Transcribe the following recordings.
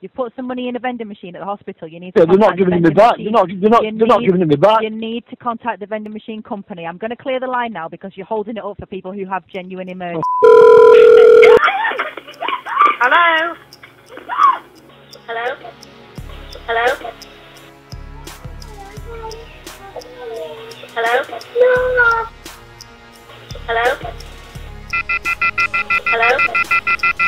You've put some money in a vending machine at the hospital. You need to. Yeah, they're not giving the me back. Machine. They're not. They're not. You they're need, not giving me back. You need to contact the vending machine company. I'm going to clear the line now because you're holding it up for people who have genuine emergency. Oh. Hello. Hello. Hello. Hello. No. Hello. Hello.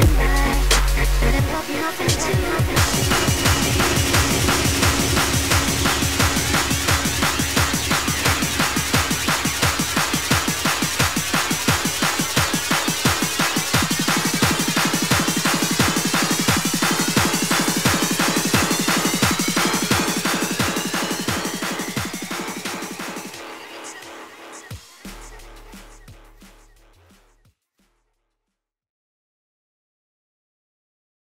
nothing, I'm nothing, nothing, nothing,